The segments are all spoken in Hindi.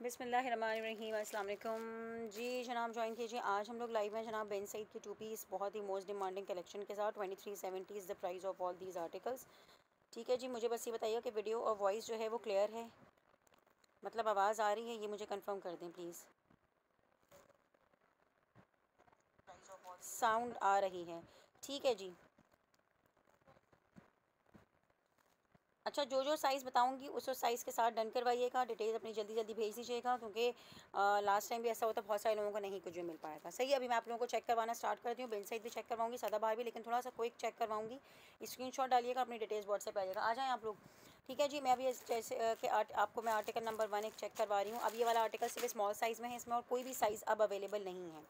बिसमीम अल्लाम जी, जनाब ज्वाइन कीजिए। आज हम लोग लाइव हैं जनाब बेन सईद की टू पीस बहुत ही मोस्ट डिमांडिंग कलेक्शन के साथ twenty three seventy is the price of all these articles ठीक है जी, मुझे बस ये बताइए कि वीडियो और वॉइस जो है वो क्लियर है? मतलब आवाज़ आ रही है, ये मुझे कंफर्म कर दें प्लीज़ साउंड आ रही है। ठीक है जी। अच्छा जो जो साइज़ बताऊँगी, उस साइज़ के साथ डन करवाइएगा डिटेल्स अपनी जल्दी जल्दी भेज दीजिएगा, क्योंकि लास्ट टाइम भी ऐसा होता, बहुत सारे लोगों को नहीं कुछ भी मिल पाया था सही, अभी मैं आप लोगों को चेक करवाना स्टार्ट करती हूँ बेल साइज़ भी चेक करवाऊँगी, सदा बार भी लेकिन थोड़ा सा क्विक चेक करवाऊँगी। स्क्रीन डालिएगा, अपनी डिटेल्स व्हाट्सएप आ जाएगा। आ जाएँ आप लोग। ठीक है जी, मैं अभी जैसे कि आपको मैं आर्टिकल नंबर वन एक चेक करवा रही हूँ। अब ये वाला आर्टिकल सिर्फ़ स्मॉल साइज़ में है, इसमें और कोई भी साइज़ अब अवेलेबल नहीं है।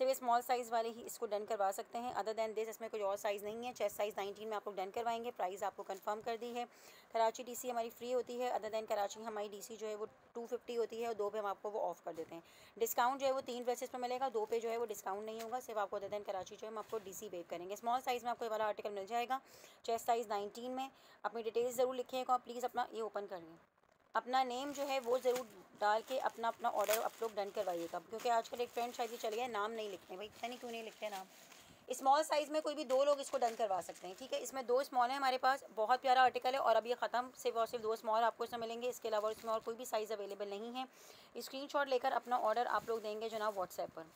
सिर्फ़ स्मॉल साइज़ वाले ही इसको डन करवा सकते हैं। अदर दैन दिस इसमें कोई और साइज़ नहीं है। चेस्ट साइज़ 19 में आप लोग डन करवाएँगे। प्राइस आपको कंफर्म कर दी है। कराची डीसी हमारी फ्री होती है। अदर दैन कराची हमारी डीसी जो है वो 250 होती है और दो पे हम आपको वो ऑफ़ कर देते हैं। डिस्काउंट जो है वो तीन ड्रेसेस पर मिलेगा। दो पे जो है वो डिस्काउंट नहीं होगा। सिर्फ़ आपको अदर दैन कराची जो है हम आपको डी वेव करेंगे। स्मॉल साइज़ में आपको वाला आर्टिकल मिल जाएगा। चेस्ट साइज़ नाइनटीन में। अपनी डिटेल्स ज़रूर लिखिएगा प्लीज़ अपना ये ओपन करिए। अपना नेम जो है वो ज़रूर डाल के अपना अपना ऑर्डर आप लोग डन करवाइएगा। क्योंकि आजकल एक ट्रेंड शायद ये चल गया नाम नहीं लिखते भाई। पता नहीं क्यों नहीं लिखते नाम। स्मॉल साइज़ में कोई भी दो लोग इसको डन करवा सकते हैं, ठीक है? इसमें दो स्मॉल है हमारे पास, बहुत प्यारा आर्टिकल है और अब ये ख़त्म। सिर्फ़ और सिर्फ़ दो स्मॉल आपको इसमें मिलेंगे। इसके अलावा इसमें और कोई भी साइज़ अवेलेबल नहीं है। स्क्रीन लेकर अपना ऑर्डर आप लोग देंगे जनाब व्हाट्सएप पर।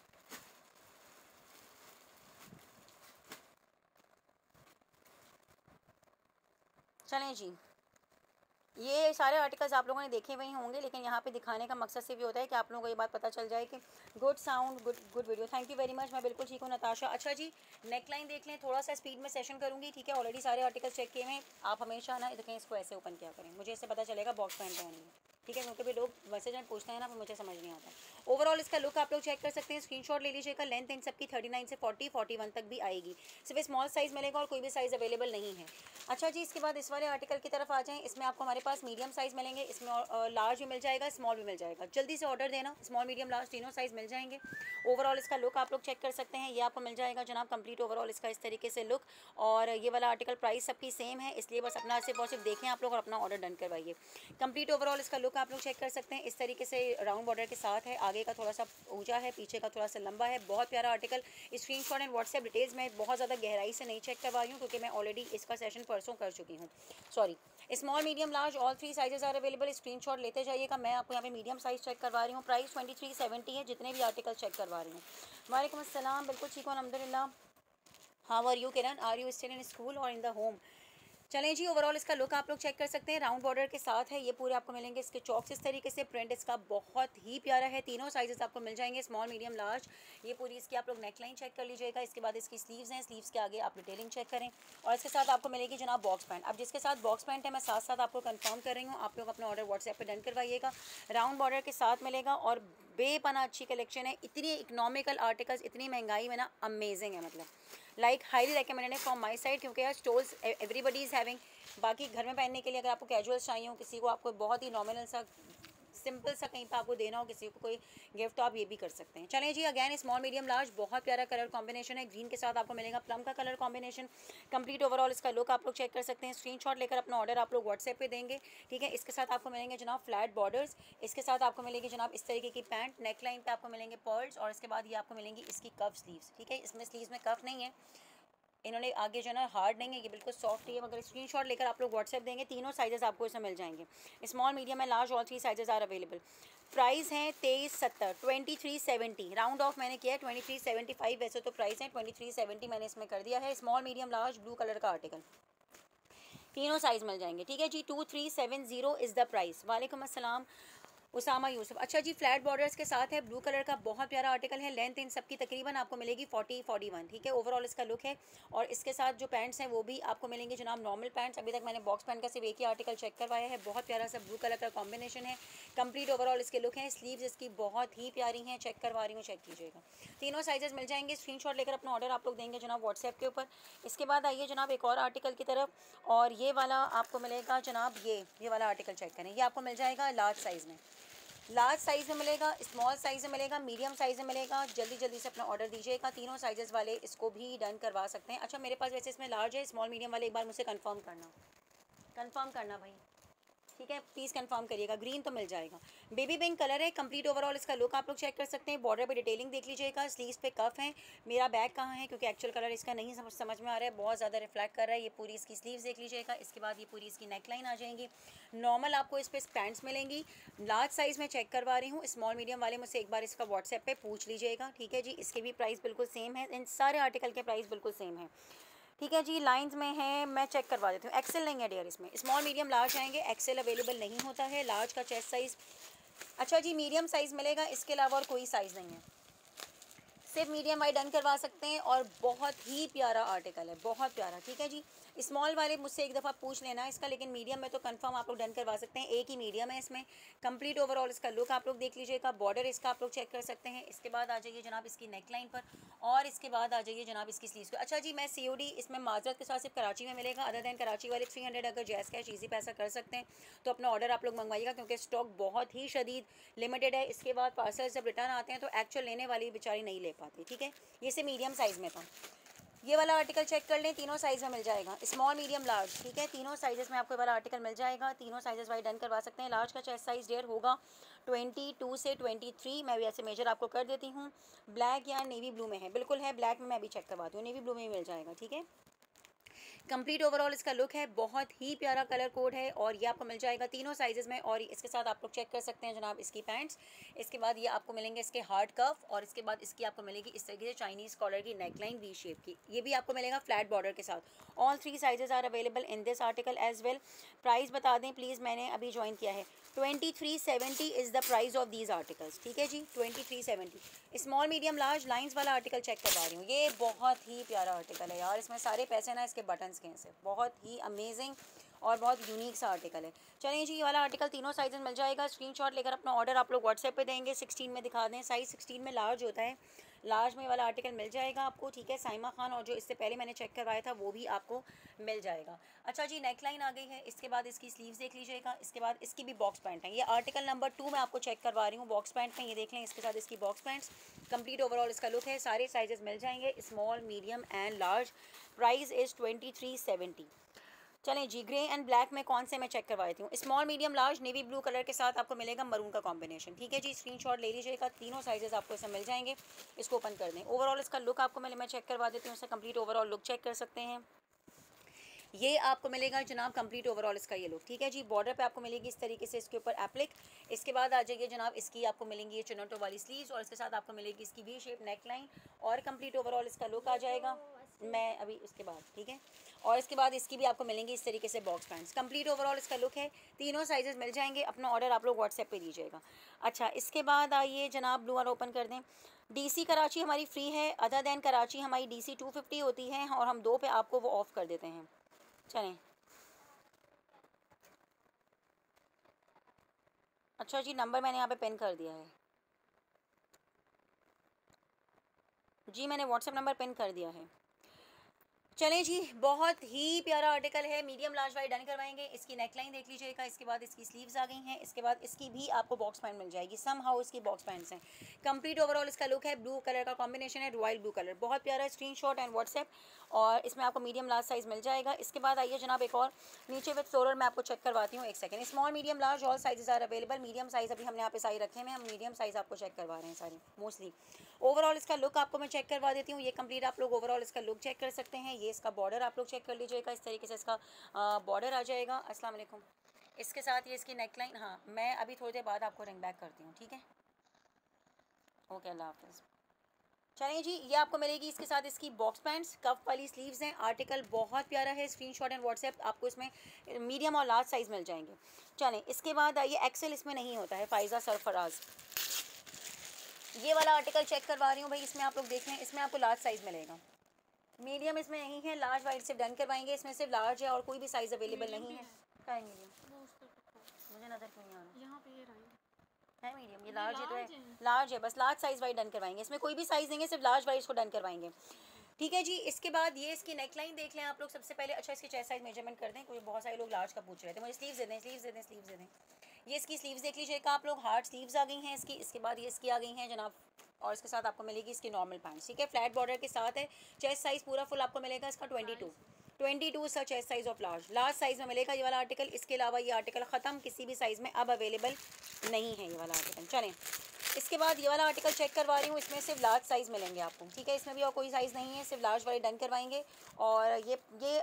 चलें जी। ये सारे आर्टिकल्स आप लोगों ने देखे हुए होंगे, लेकिन यहाँ पे दिखाने का मकसद सिर्फ़ ये होता है कि आप लोगों को ये बात पता चल जाए कि good sound good good video thank you very much मैं बिल्कुल ठीक हूँ, नताशा। अच्छा जी नेक लाइन देख लें, थोड़ा सा स्पीड में सेशन करूँगी, ठीक है? ऑलरेडी सारे आर्टिकल्स चेक किए हैं। आप हमेशा ना देखें इसको ऐसे ओपन किया करें। मुझे इससे पता चलेगा बॉक्स पहन पहन ठीक है, क्योंकि भी लोग वैसे में पूछते हैं ना, फिर मुझे समझ नहीं आता। ओवरऑल इसका लुक आप लोग चेक कर सकते हैं। स्क्रीनशॉट ले लीजिएगा लेंथ इन सबकी थर्टी नाइन से फोर्टी फोर्टी वन तक भी आएगी। सिर्फ़ स्मॉल साइज़ मिलेगा और कोई भी साइज़ अवेलेबल नहीं है। अच्छा जी, इसके बाद इस वाले आर्टिकल की तरफ़ आ जाएँ। इसमें आपको हमारे पास मीडियम साइज़ मिलेंगे। इसमें लार्ज भी मिल जाएगा स्मॉल भी मिल जाएगा। जल्दी से ऑर्डर देना। स्मॉल मीडियम लार्ज तीनों साइज़ मिल जाएँगे। ओवरऑल इसका लुक आप लोग चेक कर सकते हैं। ये आपको मिल जाएगा जनाब कंप्लीट ओवरऑल इसका इस तरीके से लुक और ये वाला आर्टिकल प्राइस सबकी सेम है, इसलिए बस अपना सिर्फ़ और सिर्फ़ देखें आप लोग और अपना ऑर्डर डन करवाइए। कंप्लीट ओवरऑल इसका लुक आप लोग चेक कर सकते हैं। इस तरीके से राउंड बॉर्डर के साथ है। आगे का थोड़ा सा ऊँचा है, पीछे का थोड़ा सा लंबा है। बहुत प्यारा article screen shot and WhatsApp details में बहुत ज़्यादा गहराई से नहीं चेक करवा रही हूँ, क्योंकि मैं ऑलरेडी इसका सेशन परसों कर चुकी हूँ। Sorry small medium large all three sizes are available screen shot लेते जाइएगा। मैं आपको यहाँ पे मीडियम साइज़ चेक करवा रही हूँ। प्राइस ट्वेंटी थ्री सेवेंटी है। जितने भी आर्टिकल चेक करवा रही हूँ। वालेकुम अस्सलाम। बिल्कुल ठीक हूँ अलहमदिल्ला how are you Kiran? Are you still in school और इन द होम चलें जी ओवरऑल इसका लुक आप लोग चेक कर सकते हैं। राउंड बॉर्डर के साथ है, ये पूरे आपको मिलेंगे इसके चौक्स इस तरीके से प्रिंट इसका बहुत ही प्यारा है। तीनों साइजेस आपको मिल जाएँगे स्मॉल मीडियम लार्ज ये पूरी इसकी आप लोग नेक लाइन चेक कर लीजिएगा। इसके बाद इसकी स्लीव्स हैं। स्लीव्स के आगे आप डिटेलिंग चेक करें। और इसके साथ आपको मिलेगी जनाब बॉक्स पैंट अब जिसके साथ बॉक्स पैंट है, मैं साथ साथ आपको कन्फर्म कर रही हूँ। आप लोग अपना ऑर्डर व्हाट्सएप पर डन करवाइएगा। राउंड बॉर्डर के साथ मिलेगा और बेपना अच्छी कलेक्शन है। इतनी इकोनॉमिकल आर्टिकल्स इतनी महँगाई में ना अमेजिंग है मतलब। Like highly recommended from my side क्योंकि यार स्टोल्स एवरीबडी इज़ हैविंग बाकी घर में पहनने के लिए अगर आपको कैजुअल्स चाहिए हो, किसी को आपको बहुत ही नॉमिनल सा सिंपल सा कहीं पर आपको देना हो, किसी को कोई गिफ्ट तो आप ये भी कर सकते हैं। चलें जी अगैन स्मॉल मीडियम लार्ज बहुत प्यारा कलर कॉम्बिनेशन है। ग्रीन के साथ आपको मिलेगा प्लम का कलर कॉम्बिनेशन कंप्लीट ओवरऑल इसका लुक आप लोग चेक कर सकते हैं। स्क्रीनशॉट लेकर अपना ऑर्डर आप लोग व्हाट्सएप पे देंगे, ठीक है? इसके साथ आपको मिलेंगे जनाब फ्लैट बॉर्डर्स इसके साथ आपको मिलेगी जनाब इस तरीके की पैंट नेक लाइन पर आपको मिलेंगे पर्ल्स और इसके बाद ये आपको मिलेंगी इसकी कफ स्लीव्स ठीक है? इसमें स्लीव्स में कफ नहीं है। इन्होंने आगे जो ना हार्ड नहीं है ये बिल्कुल सॉफ्ट है मगर स्क्रीनशॉट लेकर आप लोग व्हाट्सएप देंगे, तीनों साइजेस आपको इसमें मिल जाएँगे। Small medium and large all three sizes are available price हैं तेईस, सत्तर twenty three seventy round off मैंने किया है ट्वेंटी थ्री सेवेंटी फाइव वैसे तो प्राइस है ट्वेंटी थ्री सेवेंटी मैंने इसमें कर दिया है। Small medium large blue colour का आर्टिकल तीनों साइज़ मिल जाएँगे, ठीक है जी? Two three seven zero is the price वालेकुम अस्सलाम। उसामा यूसुफ। अच्छा जी, फ्लैट बॉर्डर्स के साथ है, ब्लू कलर का बहुत प्यारा आर्टिकल है, लेंथ इन सबकी तकरीबन आपको मिलेगी फोर्टी फोर्टी वन, ठीक है? ओवरऑल इसका लुक है, और इसके साथ जो पैंट्स हैं वो भी आपको मिलेंगे जनाब नॉर्मल पैंट्स अभी तक मैंने बॉक्स पैंट का सिर्फ़ एक ही आर्टिकल चेक करवाया है, बहुत प्यारा सा ब्लू कलर का कॉम्बिनेशन है कंप्लीट ओवरऑल इसके लुक है स्लीव्स इसकी बहुत ही प्यारी हैं चेक करवा रही हूँ चेक कीजिएगा। तीनों साइजेस मिल जाएँगे स्क्रीन लेकर अपना ऑर्डर आप लोग देंगे जनाब व्हाट्सएप के ऊपर। इसके बाद आइए जनाब एक और आर्टिकल की तरफ़, और ये वाला आपको मिलेगा जनाब ये ये वाला आर्टिकल चेक करें, ये आपको मिल जाएगा लार्ज साइज़ में। लार्ज साइज़ में मिलेगा, स्मॉल साइज़ में मिलेगा, मीडियम साइज़ में मिलेगा। जल्दी जल्दी से अपना ऑर्डर दीजिएगा। तीनों साइजेस वाले इसको भी डन करवा सकते हैं। अच्छा मेरे पास वैसे इसमें लार्ज है स्मॉल मीडियम वाले, एक बार मुझसे कन्फर्म करना। कन्फर्म करना भाई। ठीक है? प्लीज़ कंफर्म करिएगा। ग्रीन तो मिल जाएगा। बेबी पिंक कलर है कंप्लीट ओवरऑल इसका लुक आप लोग चेक कर सकते हैं। बॉर्डर पे डिटेलिंग देख लीजिएगा। स्लीव्स पे कफ है। मेरा बैग कहाँ है? क्योंकि एक्चुअल कलर इसका नहीं समझ समझ में आ रहा है। बहुत ज़्यादा रिफ्लेक्ट कर रहा है। ये पूरी इसकी स्लीव्स देख लीजिएगा। इसके बाद ये पूरी इसकी नेक लाइन आ जाएँगी। नॉर्मल आपको इस पर पैंट्स मिलेंगी। लार्ज साइज़ में चेक करवा रही हूँ। स्मॉल मीडियम वाले मुझसे एक बार इसका व्हाट्सएप पर पूछ लीजिएगा। ठीक है जी? इसके भी प्राइस बिल्कुल सेम है। इन सारे आर्टिकल के प्राइस बिल्कुल सेम है। ठीक है जी लाइंस में है, मैं चेक करवा देती हूँ। एक्सेल नहीं है डियर इसमें। स्मॉल मीडियम लार्ज आएँगे। एक्सेल अवेलेबल नहीं होता है। लार्ज का चेस्ट साइज़ अच्छा जी मीडियम साइज़ मिलेगा। इसके अलावा और कोई साइज़ नहीं है। सिर्फ़ मीडियम वाई डन करवा सकते हैं और बहुत ही प्यारा आर्टिकल है। बहुत प्यारा, ठीक है जी? स्मॉल वाले मुझसे एक दफ़ा पूछ लेना इसका, लेकिन मीडियम में तो कंफर्म आप लोग डन करवा सकते हैं। एक ही मीडियम है इसमें। कंप्लीट ओवरऑल इसका लुक आप लोग देख लीजिएगा बॉर्डर इसका आप लोग चेक कर सकते हैं। इसके बाद आ जाइए जनाब इसकी नेक लाइन पर, और इसके बाद आ जाइए जनाब इसकी स्लीव पर। अच्छा जी, मैं सीओडी इसमें माजरत के साथ सिर्फ़ कराची में मिलेगा अदर दैन कराची वाले थ्री अगर जैस कैश ईजी पैसा कर सकते हैं तो अपना ऑर्डर आप लोग मंगवाइएगा, क्योंकि स्टॉक बहुत ही शदीद लिमिटेड है। इसके बाद पार्सल जब रिटर्न आते हैं तो एक्चुअल लेने वाली बेचारी नहीं ले पाती, ठीक है? ये से मीडियम साइज़ में था। ये वाला आर्टिकल चेक कर लें, तीनों साइज़ में मिल जाएगा। स्मॉल मीडियम लार्ज ठीक है? तीनों साइजेस में आपको वाला आर्टिकल मिल जाएगा। तीनों साइज़ वाई डन करवा सकते हैं। लार्ज का चेस्ट साइज़ डेयर होगा। ट्वेंटी टू से ट्वेंटी थ्री मैं भी ऐसे मेजर आपको कर देती हूँ। ब्लैक या नेवी ब्लू में है। बिल्कुल है ब्लैक में मैं भी चेक करवाती हूँ। नेवी ब्लू में मिल जाएगा, ठीक है? कंप्लीट ओवरऑल इसका लुक है, बहुत ही प्यारा कलर कोड है और ये आपको मिल जाएगा तीनों साइजेस में और इसके साथ आप लोग चेक कर सकते हैं जनाब इसकी पैंट्स इसके बाद ये आपको मिलेंगे इसके हार्ड कफ और इसके बाद इसकी आपको मिलेगी इस तरीके से चाइनीज़ कॉलर की नेकलाइन वी शेप की। ये भी आपको मिलेगा फ्लैट बॉर्डर के साथ। All three sizes are available in this article as well price बता दें प्लीज़ मैंने अभी ज्वाइन किया है। Twenty three seventy is the price of these articles ठीक है जी? Twenty three seventy small medium large lines वाला आर्टिकल चेक करवा रही हूँ। ये बहुत ही प्यारा आर्टिकल है यार। इसमें सारे पैसे ना इसके बटन्स के हैं बहुत ही अमेजिंग और बहुत यूनिक सा आर्टिकल है। चलिए जी, ये वाला आर्टिकल तीनों साइज़ में मिल जाएगा। स्क्रीनशॉट लेकर अपना ऑर्डर आप लोग व्हाट्सएप पे देंगे। सिक्सटीन में दिखा दें। साइज़ सिक्सटीन में लार्ज होता है। लार्ज में वाला आर्टिकल मिल जाएगा आपको, ठीक है? साइमा खान और जो इससे पहले मैंने चेक करवाया था, वो भी आपको मिल जाएगा। अच्छा जी नेक लाइन आ गई है। इसके बाद इसकी स्लीव्स देख लीजिएगा। इसके बाद इसकी भी बॉक्स पैंट है। ये आर्टिकल नंबर टू मैं आपको चेक करवा रही हूँ। बॉक्स पैंट में ये देख लें, इसके साथ इसकी बॉक्स पैंट्स कंप्लीट ओवरऑल इसका लुक है। सारे साइजेस मिल जाएँगे। Small medium and large price is twenty three seventy चलें जी ग्रे एंड ब्लैक में कौन से मैं चेक करवा देती हूँ? Small medium large navy blue colour के साथ आपको मिलेगा मरून का कॉम्बिनेशन ठीक है जी स्क्रीनशॉट ले लीजिएगा तीनों साइजेस आपको इसमें मिल जाएँगे। इसको ओपन कर दें। ओवरऑल इसका लुक आपको मिले, मैं चेक करवा देती हूँ, इसका कंप्लीट ओवरऑल लुक चेक कर सकते हैं। ये आपको मिलेगा जनाब कंप्लीट ओवरऑल इसका ये लुक ठीक है जी बॉर्डर पे आपको मिलेगी इस तरीके से इसके ऊपर एप्लिक इसके बाद आ जाइए जनाब, इसकी आपको मिलेंगी ये चुनटो वाली स्लीव्स और इसके साथ आपको मिलेगी इसकी वी शेप नेक लाइन और कंप्लीट ओवरऑल इसका लुक आ जाएगा। मैं अभी उसके बाद, ठीक है? और इसके बाद इसकी भी आपको मिलेंगी इस तरीके से बॉक्स पैंट्स कंप्लीट ओवरऑल इसका लुक है। तीनों साइजेस मिल जाएँगे। अपना ऑर्डर आप लोग व्हाट्सएप पे दीजिएगा। अच्छा इसके बाद आइए जनाब ब्लू और ओपन कर दें। डीसी कराची हमारी फ्री है। अदर दैन कराची हमारी डीसी 250 होती है और हम दो पे आपको वो ऑफ़ कर देते हैं। चलें। अच्छा जी नंबर मैंने यहाँ पे पेन कर दिया है। जी, मैंने व्हाट्सएप नंबर पिन कर दिया है। चलें जी, बहुत ही प्यारा आर्टिकल है मीडियम लार्ज वाइड डन करवाएँगे। इसकी नेकलाइन देख लीजिएगा, इसके बाद इसकी स्लीव्स आ गई हैं, इसके बाद इसकी भी आपको बॉक्स पैंट मिल जाएगी। सम हाउ इसकी बॉक्स पैंट्स हैं। कंप्लीट ओवरऑल इसका लुक है ब्लू कलर का कॉम्बिनेशन है रॉयल ब्लू कलर बहुत प्यारा स्क्रीन शॉट एंड व्हाट्सएप और इसमें आपको मीडियम लार्ज साइज़ मिल जाएगा। इसके बाद आइए जनाब एक और, नीचे विथ फ्लोरल मैं आपको चेक करवाती हूँ एक second small medium large all sizes are available medium size अभी हमने यहाँ पे साइज़ रखे हैं। हम मीडियम साइज़ आपको चेक करवा रहे हैं सारी मोस्टली ओवरऑल इसका लुक आपको मैं चेक करवा देती हूँ। ये कंप्लीट आप लोग ओवरऑल इसका लुक चेक कर सकते हैं। ये इसका बॉर्डर आप लोग चेक कर लीजिएगा। इस तरीके से इसका बॉर्डर आ जाएगा। अस्सलाम इसके साथ ये इसकी नेकलाइन हाँ मैं अभी थोड़ी देर बाद आपको रिंग बैक करती हूँ, ठीक है? ओके अल्लाह हाफिज़। चलिए जी ये आपको मिलेगी इसके साथ इसकी बॉक्स पैंट्स कफ वाली स्लीव्स हैं। आर्टिकल बहुत प्यारा है स्क्रीनशॉट एंड व्हाट्सएप आपको इसमें मीडियम और लार्ज साइज़ मिल जाएँगे। चलें इसके बाद ये एक्सेल इसमें नहीं होता है फ़ाइज़ा सरफराज ये वाला आर्टिकल चेक करवा रही हूँ भाई इसमें आप लोग देख लें इसमें आपको लार्ज साइज़ मिलेगा। मीडियम इसमें नहीं है लार्ज वाइट सिर्फ़ डन करवाएँगे इसमें सिर्फ़ लार्ज है और कोई भी साइज़ अवेलेबल नहीं है। मुझे नज़र क्यों नहीं आ रहा? यहाँ पे है मीडियम ये लार्ज है तो है। लार्ज है बस लार्ज साइज़ वाइज डन करवाएँगे। इसमें कोई भी साइज़ देंगे सिर्फ़ लार्ज वाइज को डन करवाएँगे। ठीक है जी इसके बाद ये इसकी नेकलाइन देख लें आप लोग। सबसे पहले अच्छा इसकी चेस्ट साइज़ मेज़रमेंट कर दें। कोई बहुत सारे लोग लार्ज का पूछ रहे थे मुझे स्लीव्स दे दें स्लीव्स दे दें स्लीव्स दे दें ये इसकी स्लीव्स देख लीजिएगा आप लोग। हार्ड स्लीव्स आ गई हैं इसकी। इसके बाद ये इसकी आ गई हैं जनाब और इसके साथ आपको मिलेगी इसकी नॉर्मल पैंट ठीक है फ्लैट बॉर्डर के साथ है। चेस्ट साइज़ पूरा फुल आपको मिलेगा इसका twenty two twenty two such as size of large large size में मिलेगा ये वाला आर्टिकल इसके अलावा ये आर्टिकल ख़त्म। किसी भी साइज़ में अब अवेलेबल नहीं है ये वाला आर्टिकल चलें। इसके बाद ये वाला आर्टिकल चेक करवा रही हूँ, इसमें सिर्फ़ लार्ज साइज़ मिलेंगे आपको, ठीक है? इसमें भी और कोई साइज़ नहीं है, सिर्फ़ लार्ज वाले डन करवाएँगे। और ये ये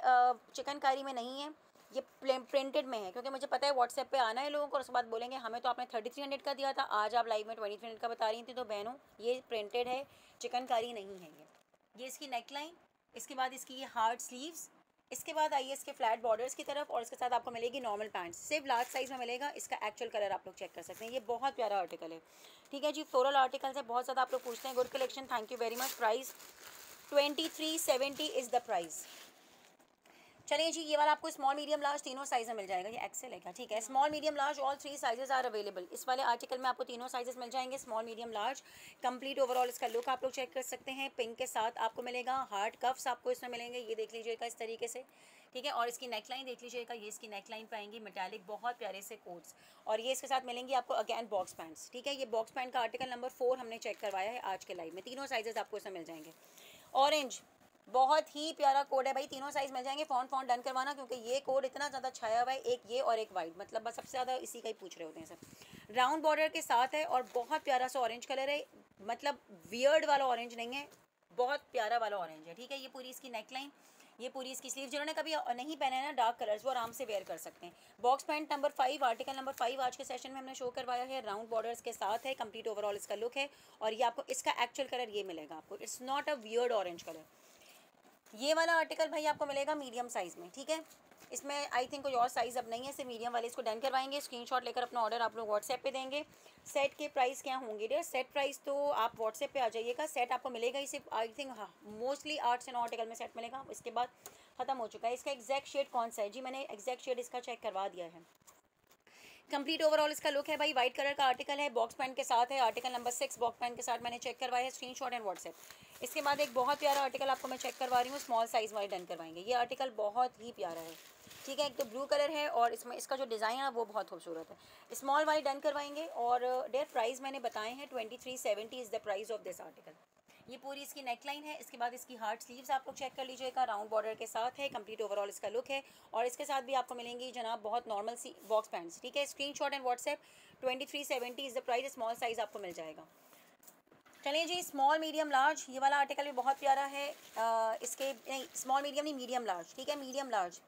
चिकनकारी में नहीं है, ये प्रिंटेड में है, क्योंकि मुझे पता है व्हाट्सएप पे आना है लोगों को और उसके बाद बोलेंगे, हमें तो आपने थर्टी थ्री हंड्रेड का दिया था, आज आप लाइव में ट्वेंटी थ्री हंड्रेड का बता रही थी तो बहनों, ये प्रिंटेड है, चिकनकारी नहीं है ये। ये इसकी नेकलाइन इसके बाद इसकी ये हार्ड स्लीव्स इसके बाद आइए इसके फ्लैट बॉर्डर्स की तरफ़ और इसके साथ आपको मिलेगी नॉर्मल पैंट्स सिर्फ़ लार्ज साइज़ में मिलेगा, इसका एक्चुअल कलर आप लोग चेक कर सकते हैं। ये बहुत प्यारा आर्टिकल है। ठीक है जी फ्लोरल आर्टिकल्स है, बहुत ज़्यादा आप लोग पूछते हैं। Good collection thank you very much price twenty three seventy is the price चलिए जी, ये वाला आपको स्मॉल मीडियम लार्ज तीनों साइज़ में मिल जाएगा। ये एक्सेल है क्या? ठीक है small medium large all three sizes are available इस वाले आर्टिकल में आपको तीनों साइजेस मिल जाएँगे small medium large complete overall इसका लुक आप लोग चेक कर सकते हैं। पिंक के साथ आपको मिलेगा हार्ड कफ्स आपको इसमें मिलेंगे, ये देख लीजिएगा इस तरीके से। ठीक है, और इसकी नेकलाइन देख लीजिएगा ये इसकी नेकलाइन पाएँगी मेटालिक बहुत प्यारे से कोट्स और ये इसके साथ मिलेंगी आपको अगैन बॉक्स पैंट्स ठीक है, ये बॉक्स पैंट का आर्टिकल नंबर फोर हमने चेक करवाया है आज के लाइव में। तीनों साइजेस आपको इसमें मिल जाएँगे। ऑरेंज बहुत ही प्यारा कोड है भाई। तीनों साइज़ मिल जाएँगे। फ़ॉन्ट फ़ॉन्ट डन करवाना, क्योंकि ये कोड इतना ज़्यादा छाया हुआ है, एक ये और एक वाइट मतलब बस सबसे ज़्यादा इसी का ही पूछ रहे होते हैं सब। राउंड बॉर्डर के साथ है और बहुत प्यारा सा ऑरेंज कलर है। मतलब वियर्ड वाला ऑरेंज नहीं है, बहुत प्यारा वाला ऑरेंज है। ठीक है, ये पूरी इसकी नेकलाइन ये पूरी इसकी स्लीव जिन्होंने कभी नहीं पहने हैं ना डार्क कलर्स वो आराम से वेयर कर सकते हैं। Box pant number five article number five आज के सेशन में हमने शो करवाया है। राउंड बॉर्डर्स के साथ है कंप्लीट ओवरऑल इसका लुक है। और ये आपको, इसका एक्चुअल कलर ये मिलेगा आपको। It's not a weird orange colour ये वाला आर्टिकल भाई आपको मिलेगा मीडियम साइज़ में, ठीक है? इसमें आई थिंक कोई और साइज़ अब नहीं है, सिर्फ़ मीडियम वाले इसको डन करवाएँगे स्क्रीनशॉट लेकर अपना ऑर्डर आप लोग व्हाट्सएप पे देंगे। सेट के प्राइस क्या होंगे डेयर सेट प्राइस तो आप व्हाट्सएप पे आ जाइएगा सेट आपको मिलेगा सिर्फ़ आई थिंक हाँ मोस्टली आर्ट्स एंड आर्टिकल में सेट मिलेगा, इसके बाद ख़त्म हो चुका है। इसका एग्जैक्ट शेड कौन सा है? जी, मैंने एग्जैक्ट शेड इसका चेक करवा दिया है। कंप्लीट ओवरऑल इसका लुक है भाई व्हाइट कलर का आर्टिकल है बॉक्स पैंट के साथ है article number six box pant के साथ मैंने चेक करवाया है स्क्रीन शॉट एंड व्हाट्सएप इसके बाद एक बहुत प्यारा आर्टिकल आपको मैं चेक करवा रही हूँ स्मॉल साइज़ वाले डन करवाएँगे। ये आर्टिकल बहुत ही प्यारा है, ठीक है? एक तो ब्लू कलर है और इसमें, इसका जो डिज़ाइन है वो बहुत खूबसूरत है। स्मॉल वाले डन करवाएँगे और डेयर प्राइस मैंने बताए हैं twenty three seventy is the price of this article ये पूरी इसकी नेकलाइन है इसके बाद इसकी हार्ड स्लीव्स आप लोग चेक कर लीजिएगा राउंड बॉर्डर के साथ है कंप्लीट ओवरऑल इसका लुक है। और इसके साथ भी आपको मिलेंगी जनाब बहुत नॉर्मल सी बॉक्स पैंट्स ठीक है? Screen shot and WhatsApp twenty three seventy is the price small size आपको मिल जाएगा। चलिए जी स्मॉल मीडियम लार्ज ये वाला आर्टिकल भी बहुत प्यारा है। आ, इसके नहीं स्मॉल मीडियम नहीं मीडियम लार्ज ठीक है? मीडियम लार्ज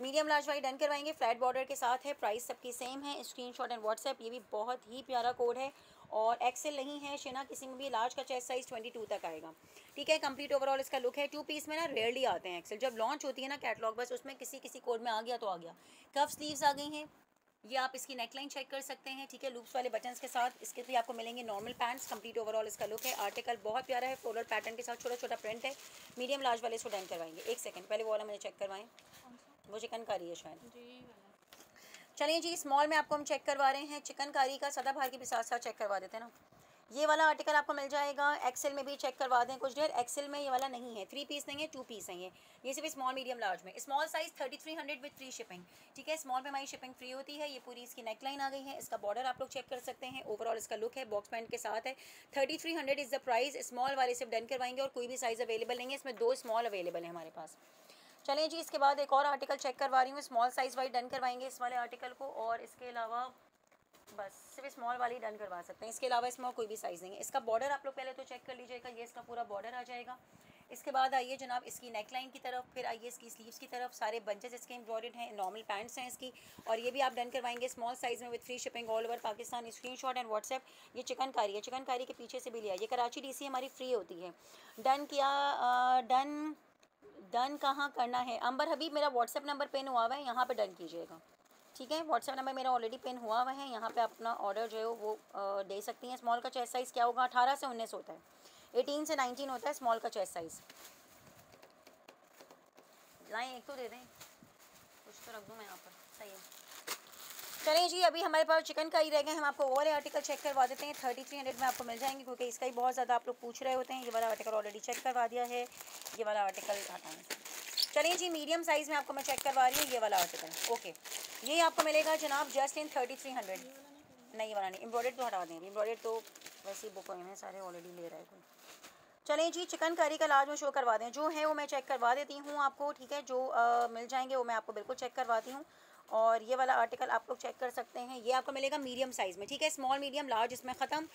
मीडियम लार्ज वाली डन करवाएँगे फ्लैट बॉर्डर के साथ है प्राइस सबकी सेम है। स्क्रीन शॉट एंड व्हाट्सएप ये भी बहुत ही प्यारा कोड है। और एक्सेल नहीं है शिना किसी में भी लार्ज का चेस्ट साइज़ ट्वेंटी टू तक आएगा। ठीक है कंप्लीट ओवरऑल इसका लुक है। टू पीस में ना रेयरली आते हैं एक्सेल जब लॉन्च होती है ना कैटलॉग बस उसमें किसी किसी कोड में आ गया तो आ गया। कफ स्लीव्स आ गई हैं। ये आप इसकी नेकलाइन चेक कर सकते हैं। ठीक है लूप्स वाले बटन्स के साथ इसके भी आपको मिलेंगे नॉर्मल पैंट्स कंप्लीट ओवरऑल इसका लुक है। आर्टिकल बहुत प्यारा है। फ्लोरल पैटर्न के साथ छोटा छोटा प्रिंट है। मीडियम लार्ज वाले इसको डन करवाएँगे। एक सेकंड पहले वो वाला मैंने चेक करवाएँ वो चिकन कारी है शायद। चलिए जी स्मॉल में आपको हम चेक करवा रहे हैं। चिकन कारी का सदा भार की भी साथ साथ चेक करवा देते हैं ना। ये वाला आर्टिकल आपको मिल जाएगा। एक्सेल में भी चेक करवा दें कुछ देर। एक्सेल में ये वाला नहीं है। थ्री पीस नहीं है टू पीस है। ये ये सिर्फ़ स्मॉल मीडियम लार्ज में। Small size thirty three hundred with free shipping ठीक है स्मॉल में हमारी शिपिंग फ्री होती है। ये पूरी इसकी नेकलाइन आ गई है। इसका बॉर्डर आप लोग चेक कर सकते हैं। ओवरऑल इसका लुक है बॉक्स पैंट के साथ है। Thirty three hundred is the price small वाले सिर्फ़ डन करवाएँगे और कोई भी साइज़ अवेलेबल नहीं है। इसमें दो स्मॉल अवेलेबल है हमारे पास। चलें जी, इसके बाद एक और आर्टिकल चेक करवा रही हूँ। स्मॉल साइज़ वाइज डन करवाएँगे इस वाले आर्टिकल को और इसके अलावा बस सिर्फ़ स्मॉल वाली डन करवा सकते हैं। इसके अलावा स्मॉल कोई भी साइज़ नहीं है। इसका बॉर्डर आप लोग पहले तो चेक कर लीजिएगा। ये इसका पूरा बॉर्डर आ जाएगा। इसके बाद आइए जनाब इसकी नेकलाइन की तरफ़, फिर आइए इसकी स्लीव्स की तरफ़। सारे बंचेस इसके एम्ब्रॉयड हैं नॉर्मल पैंट्स हैं इसकी। और ये भी आप डन करवाएँगे स्मॉल साइज़ में with free shipping all over Pakistan screen shot and WhatsApp ये चिकनकारी है। चिकनकारी के पीछे से भी लिया ये कराची डीसी हमारी फ्री होती है। डन किया डन डन कहाँ करना है? अंबर हबीब मेरा व्हाट्सएप नंबर पेन हुआ हुआ है, यहाँ पे डन कीजिएगा। ठीक है? व्हाट्सएप नंबर मेरा ऑलरेडी पेन हुआ हुआ है, यहाँ पे अपना ऑर्डर जो है वो दे सकती हैं। स्मॉल का चेस्ट साइज़ क्या होगा? अठारह से उन्नीस होता है। एटीन से नाइनटीन होता है स्मॉल का चेस्ट साइज़ लाएँ, एक तो दे दें। कुछ तो रख दूँ मैं यहाँ पर। सही है। चलिए जी, अभी हमारे पास चिकन का ही रह गए, हम आपको वो वाले आर्टिकल चेक करवा देते हैं। थर्टी थ्री हंड्रेड में आपको मिल जाएँगे, क्योंकि इसका ही बहुत ज़्यादा आप लोग पूछ रहे होते हैं। ये वाला आर्टिकल ऑलरेडी चेक करवा दिया है। ये वाला आर्टिकल हटाएँ चलिए जी मीडियम साइज़ में आपको मैं चेक करवा रही हूँ, ये वाला आर्टिकल ओके ये आपको मिलेगा जनाब just in thirty three hundred. नहीं वाला नहीं एम्ब्रॉयड तो हटा दें एम्ब्रॉयड तो वैसे ही बुक हैं, सारे ऑलरेडी ले रहा है। चलें जी चिकन करी का लाज में शो करवा दें। जो है वो मैं चेक करवा देती हूँ आपको, ठीक है? जो मिल जाएँगे वो मैं आपको बिल्कुल चेक करवाती हूँ। और ये वाला आर्टिकल आप लोग चेक कर सकते हैं। ये आपको मिलेगा मीडियम साइज़ में, ठीक है? स्मॉल मीडियम लार्ज इसमें ख़त्म।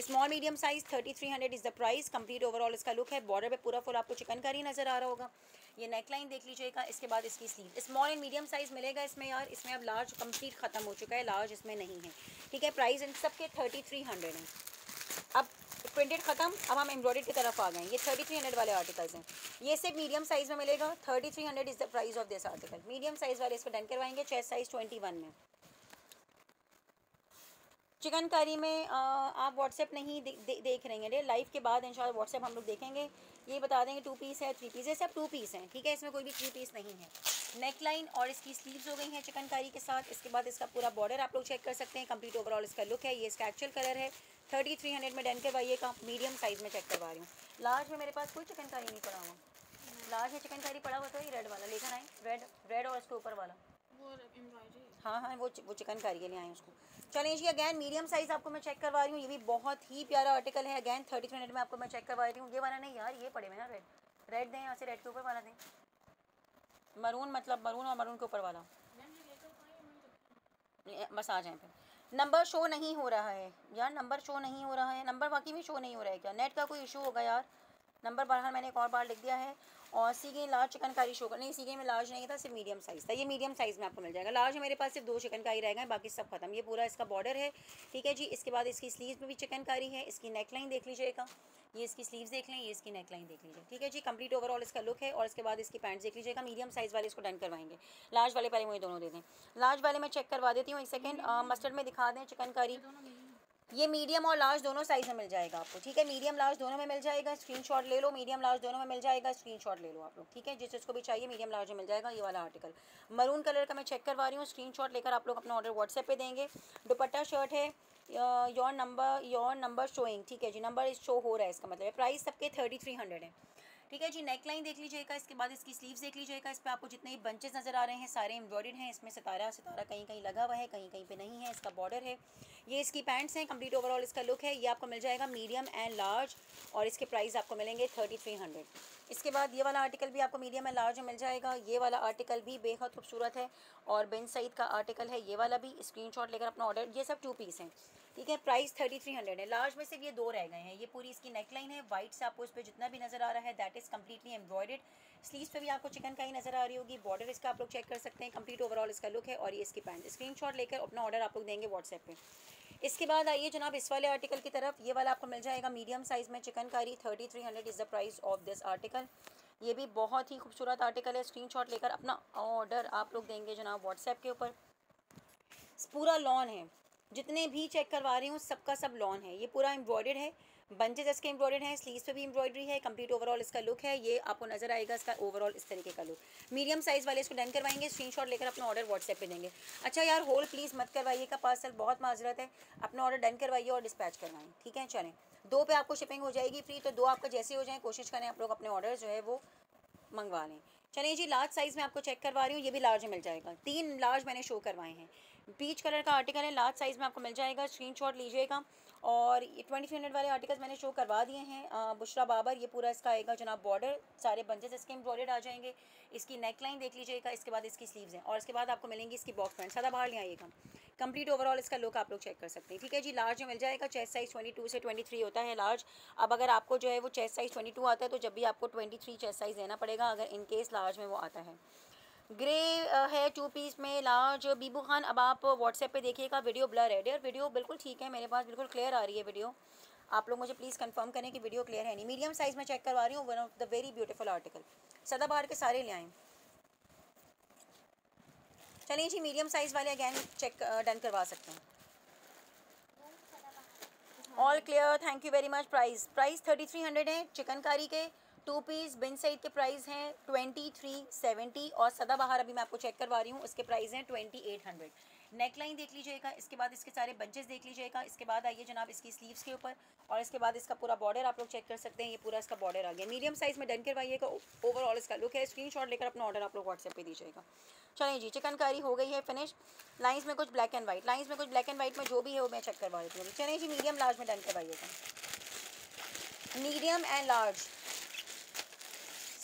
Small medium size thirty three hundred is the price complete overall इसका लुक है। बॉर्डर पे पूरा फुल आपको चिकन करी नज़र आ रहा होगा। ये नेकलाइन देख लीजिएगा। इसके बाद इसकी sleeve small and medium size मिलेगा इसमें यार। इसमें अब लार्ज कंप्लीट ख़त्म हो चुका है। लार्ज इसमें नहीं है। ठीक है? प्राइस इन सब के थर्टी थ्री हंड्रेड हैं। प्रिंटेड ख़त्म अब हम एम्ब्रॉयडरी की तरफ़ आ गए ये थर्टी थ्री हंड्रेड वाले आर्टिकल्स हैं। ये सिर्फ़ मीडियम साइज़ में मिलेगा। Thirty three hundred is the price of this article medium size वाले इसको डन करवाएँगे चेस्ट साइज़ ट्वेंटी वन में। चिकनकारी में आ, आप व्हाट्सएप नहीं दे, दे, देख रहे हैं। लाइव के बाद इंशाल्लाह व्हाट्सएप हम लोग देखेंगे। ये बता देंगे टू पीस है थ्री पीस है सब टू पीस हैं। ठीक है इसमें कोई भी थ्री पीस नहीं है। नेक लाइन और इसकी स्लीव्स हो गई हैं चिकनकारी के साथ। इसके बाद इसका पूरा बॉर्डर आप लोग चेक कर सकते हैं। कंप्लीट ओवरऑल इसका लुक है। ये इसका एक्चुअल कलर है। थर्टी थ्री हंड्रेड में डन करवाइएगा मीडियम साइज़ में चेक करवा रही हूँ। लार्ज में मेरे पास कोई चिकन कारी नहीं पड़ा हुआ। लार्ज में चिकन कारी पड़ा हुआ तो ये रेड वाला लेकर आए। रेड रेड और उसके ऊपर वाला। हाँ। हाँ वो वो चिकन कारी के लिए आए उसको। चलिए जी अगैन मीडियम साइज़ आपको मैं चेक करवा रही हूँ। ये भी बहुत ही प्यारा आर्टिकल है। अगैन थर्टी थ्री हंड्रेड में आपको मैं चेक करवा रही हूँ। ये वाला नहीं यार ये पड़े हुए ना रेड रेड दें यहाँ से रेड के ऊपर वाला दें। मरून मतलब मरून और मरून के ऊपर वाला। बस आ जाए फिर। नंबर शो नहीं हो रहा है। यार नंबर शो नहीं हो रहा है। नंबर वाकई में शो नहीं हो रहा है क्या? नेट का कोई इशू होगा यार? नंबर बाहर मैंने एक और बार लिख दिया है। और सी गेम लार्ज चिकनकारी शो कर नहीं सी में लार्ज नहीं था, सिर्फ़ मीडियम साइज़ था। ये मीडियम साइज़ में आपको मिल जाएगा। लार्ज मेरे पास सिर्फ़ दो चिकन कारी रह गए बाकी सब खत्म। ये पूरा इसका बॉर्डर है, ठीक है जी? इसके बाद इसकी स्लीव में भी चिकनकारी है, इसकी नेकलाइन देख लीजिएगा ये इसकी स्लीव्स देख लें, ये इसकी नेकलाइन देख लीजिए, ठीक है जी? कंप्लीट ओवरऑल इसका लुक है और इसके बाद इसकी पैंट देख लीजिएगा। मीडियम साइज़ वाले इसको डन करवाएँगे। लार्ज वाले पहले मुझे दोनों दे दें। लार्ज वाले मैं चेक करवा देती हूँ एक सेकेंड मस्टर्ड में दिखा दें चिकन कारी ये मीडियम और लार्ज दोनों साइज़ में मिल जाएगा आपको, ठीक है? मीडियम लार्ज दोनों में मिल जाएगा स्क्रीनशॉट ले लो मीडियम लार्ज दोनों में मिल जाएगा स्क्रीनशॉट ले लो आप लोग, ठीक है? जिस जिसको भी चाहिए मीडियम लार्ज में मिल जाएगा, ये वाला आर्टिकल मरून कलर का मैं चेक करवा रही हूँ स्क्रीनशॉट लेकर आप लोग अपना ऑर्डर व्हाट्सएप पे देंगे। दुपट्टा शर्ट है your number your number showing ठीक है जी? नंबर शो हो रहा है इसका मतलब प्राइस सबके थर्टी थ्री हंड्रेड है। ठीक है जी नेक लाइन देख लीजिएगा इसके बाद इसकी स्लीव्स देख लीजिएगा इस पर आपको जितने भी बंचेस नज़र आ रहे हैं, सारे एम्ब्रॉयड हैं, इसमें सितारा सितारा कहीं कहीं लगा हुआ है, कहीं कहीं पे नहीं है, इसका बॉर्डर है। ये इसकी पैंट्स हैं कंप्लीट ओवरऑल इसका लुक है, ये आपको मिल जाएगा मीडियम एंड लार्ज और इसके प्राइस आपको मिलेंगे थर्टी थ्री हंड्रेड इसके बाद ये वाला आर्टिकल भी आपको मीडियम एंड लार्ज में मिल जाएगा, ये वाला आर्टिकल भी बेहद खूबसूरत है और बिन सईद का आर्टिकल है, ये वाला भी स्क्रीनशॉट लेकर अपना ऑर्डर ये सब टू पीस हैं। ठीक है प्राइस थर्टी थ्री हंड्रेड है। लार्ज में सिर्फ़ ये दो रह गए हैं। ये पूरी इसकी नेकलाइन है। वाइट से आपको इस पर जितना भी नज़र आ रहा है that is completely embroidered sleeves पे भी आपको चिकन का ही नज़र आ रही होगी। बॉर्डर इसका आप लोग चेक कर सकते हैं। कंप्लीट ओवरऑल इसका लुक है और ये इसकी पैंट स्क्रीनशॉट लेकर अपना ऑर्डर आप लोग देंगे व्हाट्सएप पे। इसके बाद आइए जनाब, इस वाले आर्टिकल की तरफ़। ये वाला आपको मिल जाएगा मीडियम साइज़ में chikankari thirty three hundred is the price of this article ये भी बहुत ही खूबसूरत आर्टिकल है। स्क्रीनशॉट लेकर अपना ऑर्डर आप लोग देंगे जनाब व्हाट्सएप के ऊपर। पूरा लॉन है। जितने भी चेक करवा रही हूँ, सबका सब लॉन है। ये पूरा एम्ब्रॉयडर्ड है। बंचेज इसके एम्ब्रॉयडर्ड है स्लीव्स पे भी एम्ब्रॉयडरी है कंप्लीट ओवरऑल इसका लुक है। ये आपको नज़र आएगा इसका ओवरऑल इस तरीके का लुक मीडियम साइज़ वाले इसको डन करवाएँगे स्क्रीनशॉट लेकर अपना ऑर्डर व्हाट्सएप पे देंगे। अच्छा यार होल प्लीज़ मत करवाइएगा पार्सल बहुत माजरत है। अपना ऑर्डर डन करवाइए और डिस्पैच करवाएँ, ठीक है? चलें। दो पे आपको शिपिंग हो जाएगी फ्री तो दो आपका जैसे हो जाए, कोशिश करें आप लोग अपने ऑर्डर जो है वो मंगवा लें। चलिए जी लार्ज साइज़ में आपको चेक करवा रही हूँ, ये भी लार्ज मिल जाएगा। तीन लार्ज मैंने शो करवाए हैं। पीच कलर का आर्टिकल है लार्ज साइज़ में आपको मिल जाएगा स्क्रीनशॉट लीजिएगा। और ये ट्वेंटी थ्री हंड्रेड वाले आर्टिकल्स मैंने शो करवा दिए हैं। बुशरा बाबर, ये पूरा इसका आएगा जनाब बॉर्डर सारे बंचेस इसके एम्ब्रॉयड आ जाएँगे। इसकी नेक लाइन देख लीजिएगा, इसके बाद इसकी स्लीव्स हैं। और इसके बाद आपको मिलेंगी इसकी बॉक्स पैंट सादा बाहर ले आइएगा। कंप्लीट ओवरऑल इसका लुक आप लोग चेक कर सकते हैं। ठीक है जी लार्ज में मिल जाएगा चेस्ट साइज़ ट्वेंटी टू से ट्वेंटी थ्री होता है लार्ज अब अगर आपको जो है वो चेस्ट साइज़ ट्वेंटी टू आता है तो जब भी आपको ट्वेंटी थ्री चेस्ट साइज़ देना पड़ेगा, अगर इन केस लार्ज में वो आता है। ग्रे है टू पीस में, लार्ज, बीबू खान, अब आप व्हाट्सएप पे देखिएगा, वीडियो ब्लर है। डेयर वीडियो बिल्कुल ठीक है, मेरे पास बिल्कुल क्लियर आ रही है वीडियो। आप लोग मुझे प्लीज़ कंफर्म करें कि वीडियो क्लियर है नहीं। मीडियम साइज़ में चेक करवा रही हूँ one of the very beautiful article सदाबहार के सारे ले आएँ। चलिए जी मीडियम साइज़ वाले अगैन चेक डन करवा सकते हैं। All clear thank you very much price price thirty three hundred है, चिकनकारी के। टू पीस बिन साइड के प्राइस हैं ट्वेंटी थ्री सेवेंटी और सदाबहार अभी मैं आपको चेक करवा रही हूँ, उसके प्राइस हैं twenty eight hundred neck line देख लीजिएगा, इसके बाद इसके सारे बंचेस देख लीजिएगा, इसके बाद आइए जनाब इसकी स्लीव्स के ऊपर और इसके बाद इसका पूरा बॉर्डर आप लोग चेक कर सकते हैं, ये पूरा इसका बॉर्डर आ गया। मीडियम साइज़ में डन करवाइएगा ओवरऑल इसका लुक है स्क्रीन लेकर अपना ऑर्डर आप लोग व्हाट्सएप पे दीजिएगा। चलिए जी चिकन कारी हो गई है फिनिश लाइन्स में कुछ ब्लैक एंड वाइट लाइन्स में कुछ ब्लैक एंड वाइट में जो भी है वो मैं चेक करवा देती हूँ। चलिए जी मीडियम लार्ज में डन करवाइएगा। मीडियम एंड लार्ज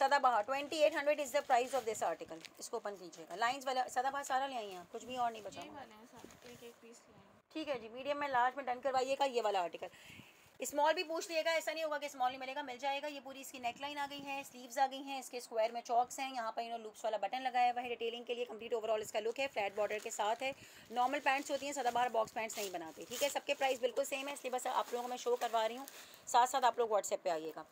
सदाबहार twenty eight hundred is the price of this article इसको ओपन कीजिएगा। लाइंस वाला सदाबहार सारा ले आई हैं। कुछ भी और नहीं बचा। ठीक है जी मीडियम में लार्ज में डन करवाइएगा ये वाला आर्टिकल स्मॉल भी पूछ लिएगा ऐसा नहीं होगा कि स्मॉल नहीं मिलेगा मिल जाएगा। ये पूरी इसकी नेकलाइन आ गई है स्लीव्स आ गई हैं इसके स्क्वायर में चौक्स हैं। यहाँ पर इन्होंने लूप्स वाला बटन लगाया हुआ है। डिटेलिंग के लिए कंप्लीट ओवरऑल इसका लुक है। फ्लैट बॉर्डर के साथ है। नॉर्मल पैंट्स होती हैं सदाबहार बॉक्स पैंट्स नहीं बनाते। ठीक है सबके प्राइस बिल्कुल सेम है इसलिए बस आप लोगों को मैं शो करवा रही हूँ। साथ साथ आप लोग व्हाट्सएप पर आइएगा।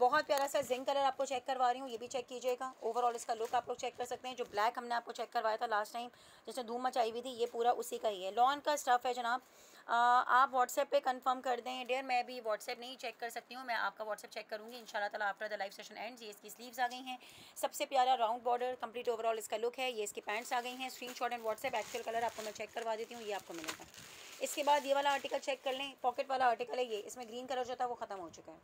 बहुत प्यारा सा जिंक कलर आपको चेक करवा रही हूँ, ये भी चेक कीजिएगा। ओवरऑल इसका लुक आप लोग चेक कर सकते हैं, जो ब्लैक हमने आपको चेक करवाया था लास्ट टाइम जिसमें धूम मचाई हुई थी, ये पूरा उसी का ही है। लॉन का स्टफ़ है जनाब। आप व्हाट्सएप पे कंफर्म कर दें डियर मैं भी व्हाट्सएप नहीं चेक कर सकती हूँ, मैं आपका व्हाट्सएप चेक करूँगी, इंशाल्लाह ताला after the live session and ये इसकी स्लीव्स आ गई हैं। सबसे प्यारा राउंड बॉर्डर कंप्लीट ओवरऑल इसका लुक है, ये इसकी पैंट्स आ गई हैं। Screen shot and WhatsApp actual colour आपको मैं चेक करवा देती हूँ, ये आपको मिलेगा। इसके बाद ये वाला आर्टिकल चेक कर लें पॉकेट वाला आर्टिकल है ये, इसमें ग्रीन कलर जो था वो ख़त्म हो चुका है।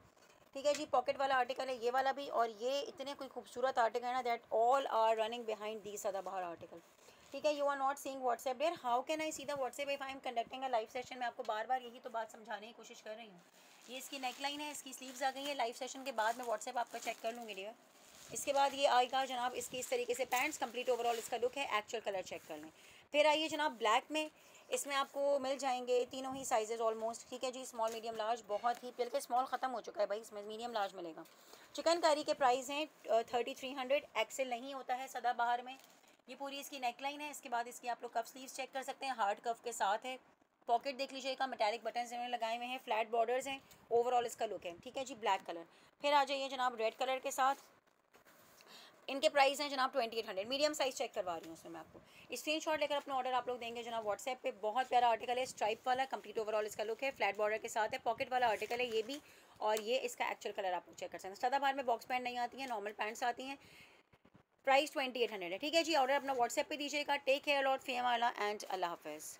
ठीक है जी पॉकेट वाला आर्टिकल है, ये वाला भी, और ये इतने कोई खूबसूरत आर्टिकल है ना that all are running behind the सदाबहार आर्टिकल ठीक है you are not seeing WhatsApp there how can I see the WhatsApp if I am conducting a live session मैं आपको बार बार यही तो बात समझाने की कोशिश कर रही हूँ। ये इसकी नेकलाइन है, इसकी स्लीव्स आ गई है। लाइव सेशन के बाद मैं व्हाट्सएप आपका चेक कर लूँगी डियर इसके बाद ये आएगा जनाब, इसकी इस तरीके से पैंट्स कंप्लीट ओवरऑल इसका लुक है एक्चुअल कलर चेक कर लें। फिर आइए जनाब ब्लैक में। इसमें आपको मिल जाएँगे तीनों ही साइजेज ऑलमोस्ट ठीक है जी? स्मॉल मीडियम लार्ज बहुत ही बल्कि स्मॉल ख़त्म हो चुका है भाई, इसमें मीडियम लार्ज मिलेगा। चिकन कारी के प्राइस हैं थर्टी थ्री हंड्रेड एक्सेल नहीं होता है सदा बाहर में। ये पूरी इसकी नेकलाइन है। इसके बाद इसकी आप लोग कफ स्लीव्स चेक कर सकते हैं। हार्ड कफ के साथ है। पॉकेट देख लीजिएगा मेटालिक बटन इन्होंने लगाए हुए हैं। फ्लैट बॉर्डर्स हैं। ओवरऑल इसका लुक है। ठीक है जी? ब्लैक कलर फिर आ जाइए जनाब रेड कलर के साथ। इनके प्राइस हैं जनाब twenty eight hundred medium size check करवा रही हूँ उसमें मैं आपको। स्क्रीन शॉट लेकर अपना ऑर्डर आप लोग देंगे जनाब व्हाट्सएप पे। बहुत प्यारा आर्टिकल है स्ट्राइप वाला कंप्लीट ओवरऑल इसका लुक है फ्लैट बॉर्डर के साथ है पॉकेट वाला आर्टिकल है ये भी, और ये इसका एक्चुअल कलर आप लोग चेक कर सकते हैं। सदाबार में बॉक्स पैंट नहीं आती है नॉर्मल पैंट्स आती हैं। प्राइस ट्वेंटी एट हंड्रेड है, ठीक है जी? ऑर्डर अपना व्हाट्सएप पे दीजिएगा। टेक केयर लॉट फेम वाला एंड अल्लाह हाफिज़